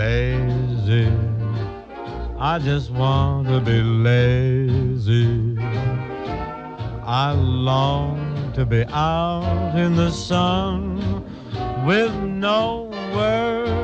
lazy. I just want to be lazy. I long to be out in the sun with no work